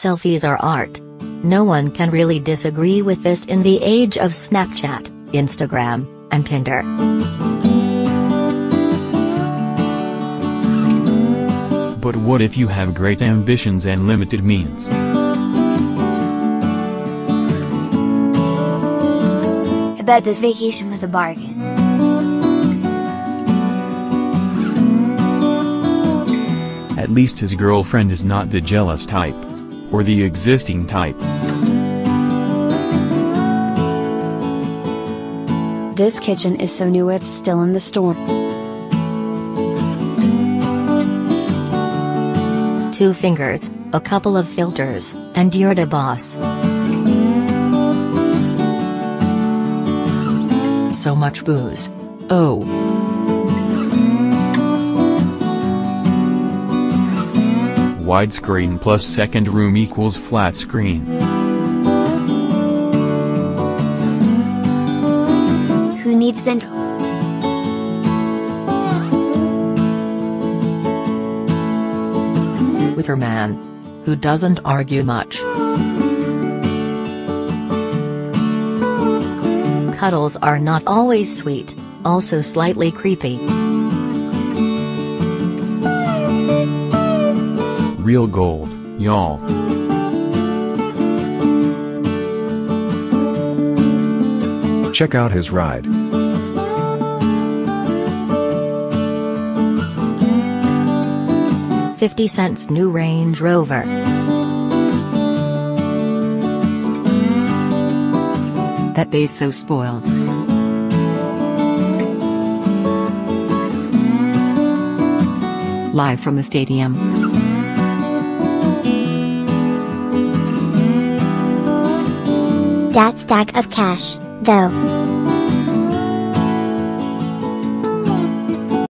Selfies are art. No one can really disagree with this in the age of Snapchat, Instagram, and Tinder. But what if you have great ambitions and limited means? I bet this vacation was a bargain. At least his girlfriend is not the jealous type. Or the existing type. This kitchen is so new it's still in the store. Two fingers, a couple of filters, and you're the boss. So much booze. Oh. Widescreen plus second room equals flat screen. Who needs central? With her man. Who doesn't argue much. Cuddles are not always sweet, also slightly creepy. Real gold, y'all. Check out his ride. Fifty Cent's new Range Rover. That bay's so spoiled. Live from the stadium. That stack of cash, though.